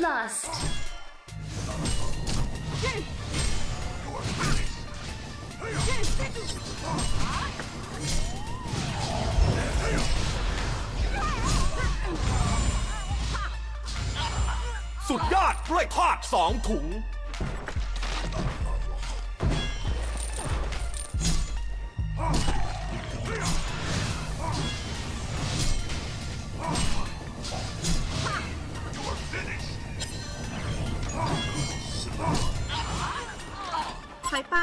lost. "สุดยอดกล้วยทอดสองถุง ถอยไป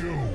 You're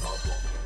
Problem.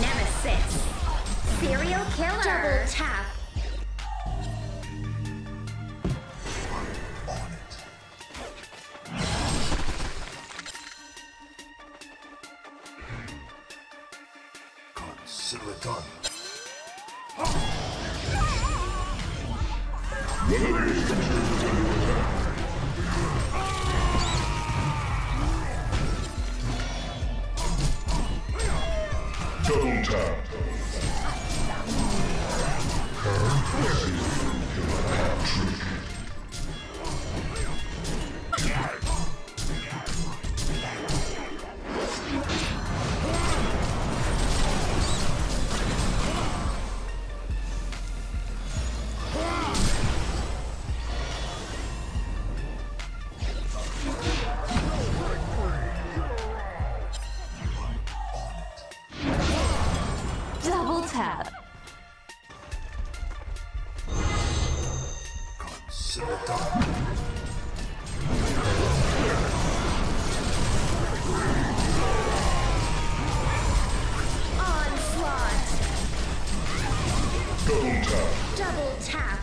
Nemesis. Serial killer. Double tap. Double tap. Double tap. Double tap.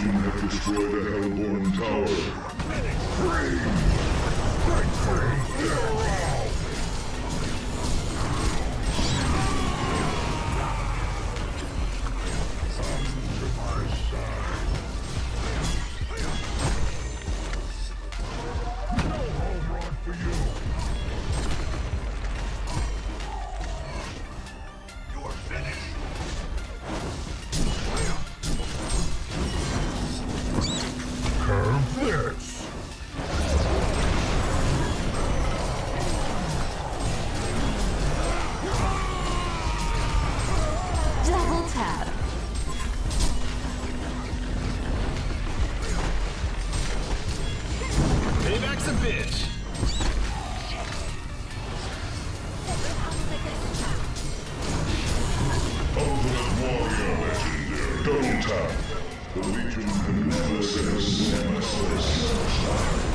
team have destroyed the Hellborn Tower. Brain! The region can never say nemesis.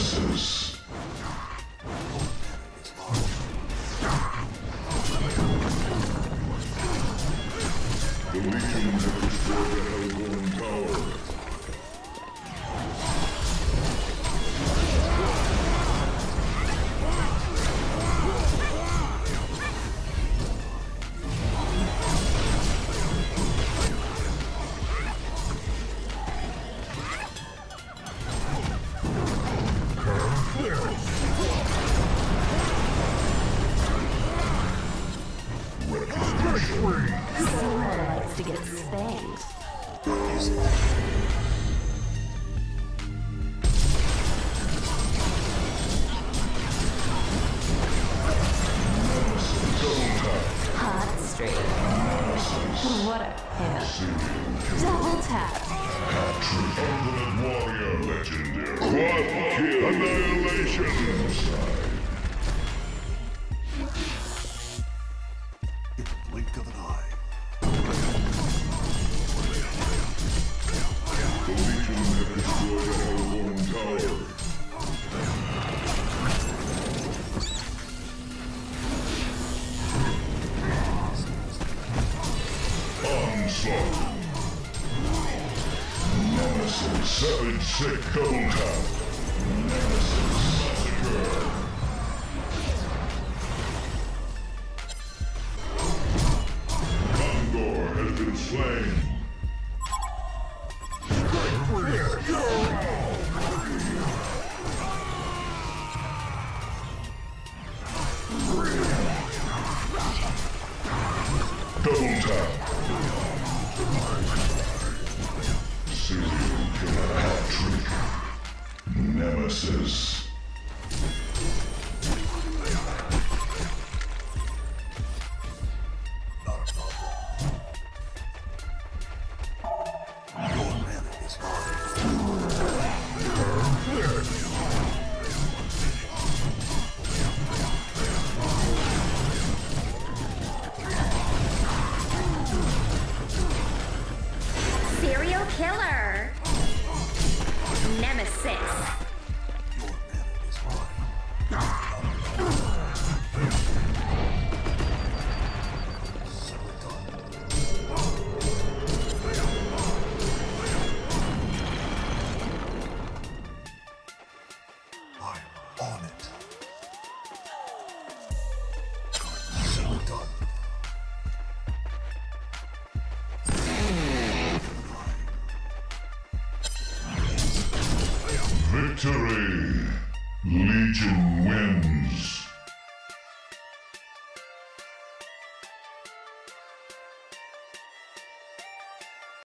mısınız? años. Nemesis, seven sick cold Nemesis. Nemesis. Victory! Legion.